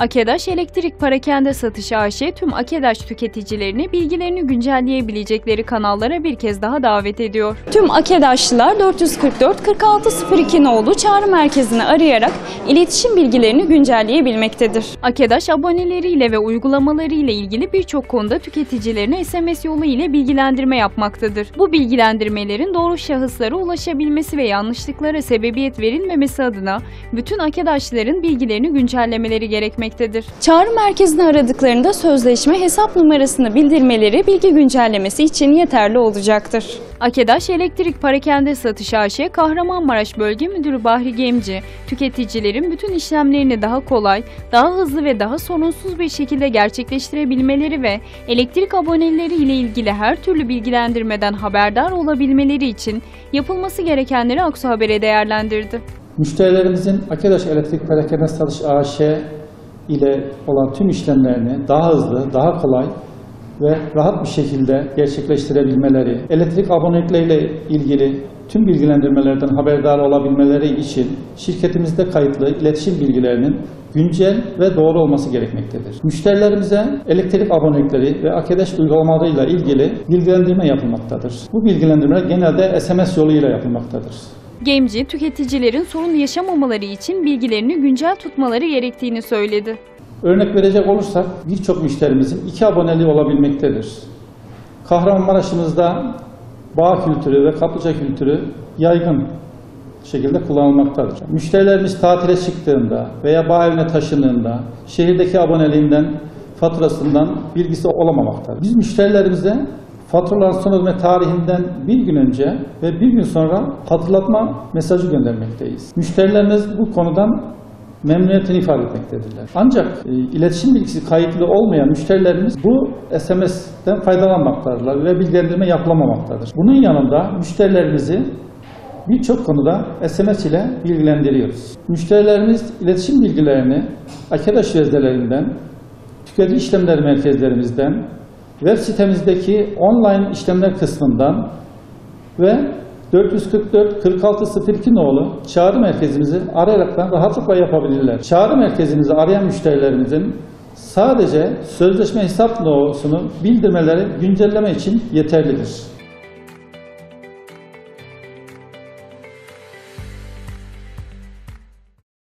Akedaş Elektrik Parakende Satış AŞ tüm Akedaş tüketicilerini bilgilerini güncelleyebilecekleri kanallara bir kez daha davet ediyor. Tüm Akedaşlılar 444 4602 nolu çağrı merkezini arayarak iletişim bilgilerini güncelleyebilmektedir. Akedaş aboneleriyle ve uygulamalarıyla ilgili birçok konuda tüketicilerine SMS yolu ile bilgilendirme yapmaktadır. Bu bilgilendirmelerin doğru şahıslara ulaşabilmesi ve yanlışlıklara sebebiyet verilmemesi adına bütün Akedaşlıların bilgilerini güncellemeleri gerekmektedir. Çağrı merkezini aradıklarında sözleşme hesap numarasını bildirmeleri bilgi güncellemesi için yeterli olacaktır. Akedaş Elektrik Parakende Satış AŞ Kahramanmaraş Bölge Müdürü Bahri Gemci, tüketicilerin bütün işlemlerini daha kolay, daha hızlı ve daha sorunsuz bir şekilde gerçekleştirebilmeleri ve elektrik aboneleri ile ilgili her türlü bilgilendirmeden haberdar olabilmeleri için yapılması gerekenleri Aksu Haber'e değerlendirdi. Müşterilerimizin Akedaş Elektrik Perakende Satış AŞ ile olan tüm işlemlerini daha hızlı, daha kolay ve rahat bir şekilde gerçekleştirebilmeleri, elektrik abonelikleriyle ilgili tüm bilgilendirmelerden haberdar olabilmeleri için şirketimizde kayıtlı iletişim bilgilerinin güncel ve doğru olması gerekmektedir. Müşterilerimize elektrik abonelikleri ve Akedaş uygulamalarıyla ilgili bilgilendirme yapılmaktadır. Bu bilgilendirmeler genelde SMS yoluyla yapılmaktadır. Gemci, tüketicilerin sorun yaşamamaları için bilgilerini güncel tutmaları gerektiğini söyledi. Örnek verecek olursak birçok müşterimizin iki aboneliği olabilmektedir. Kahramanmaraş'ımızda bağ kültürü ve kaplıca kültürü yaygın şekilde kullanılmaktadır. Müşterilerimiz tatile çıktığında veya bağ evine taşındığında şehirdeki aboneliğinden, faturasından bilgisi olamamaktadır. Biz müşterilerimize faturaların son ödeme tarihinden bir gün önce ve bir gün sonra hatırlatma mesajı göndermekteyiz. Müşterilerimiz bu konudan memnuniyetini ifade etmektedirler. Ancak e, iletişim bilgisi kayıtlı olmayan müşterilerimiz bu SMS'ten faydalanmaktadırlar ve bilgilendirme yapılamamaktadır. Bunun yanında müşterilerimizi birçok konuda SMS ile bilgilendiriyoruz. Müşterilerimiz iletişim bilgilerini Akedaş vezdelerinden, tüketici işlemleri merkezlerimizden, web sitemizdeki online işlemler kısmından ve 444 4602 nolu çağrı merkezimizi arayaraktan rahatlıkla yapabilirler. Çağrı merkezimizi arayan müşterilerimizin sadece sözleşme hesap numarasını bildirmeleri güncelleme için yeterlidir.